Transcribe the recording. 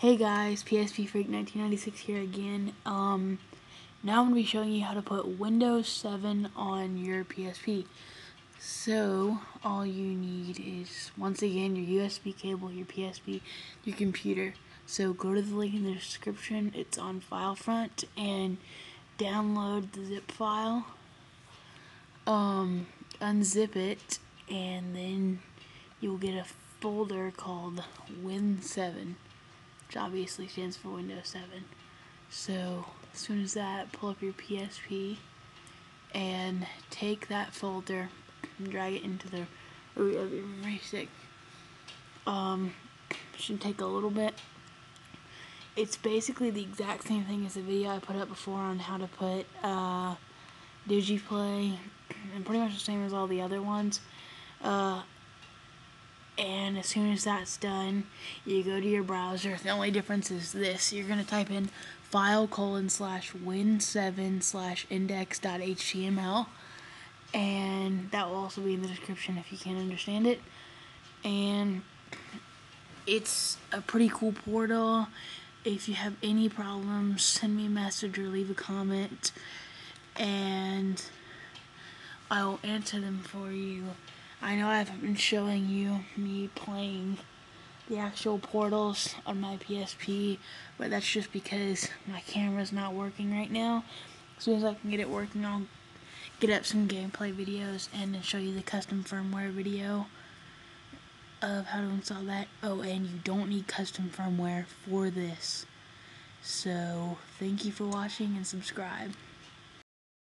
Hey guys, PSP Freak 1996 here again. Um, now I'm going to be showing you how to put Windows 7 on your PSP. So, all you need is, once again, your USB cable, your PSP, your computer. So go to the link in the description, it's on FileFront, and download the zip file. Um, unzip it, and then you'll get a folder called Win7 which obviously stands for Windows 7. So as soon as that, pull up your PSP and take that folder and drag it into the basic. Um, should take a little bit. It's basically the exact same thing as the video I put up before on how to put uh, DigiPlay, and pretty much the same as all the other ones. Uh, and as soon as that's done you go to your browser. The only difference is this. You're going to type in file colon slash win7 slash index.html and that will also be in the description if you can't understand it. And it's a pretty cool portal. If you have any problems send me a message or leave a comment and I will answer them for you I know I haven't been showing you me playing the actual portals on my PSP, but that's just because my camera's not working right now. As soon as I can get it working, I'll get up some gameplay videos and show you the custom firmware video of how to install that. Oh, and you don't need custom firmware for this. So, thank you for watching and subscribe.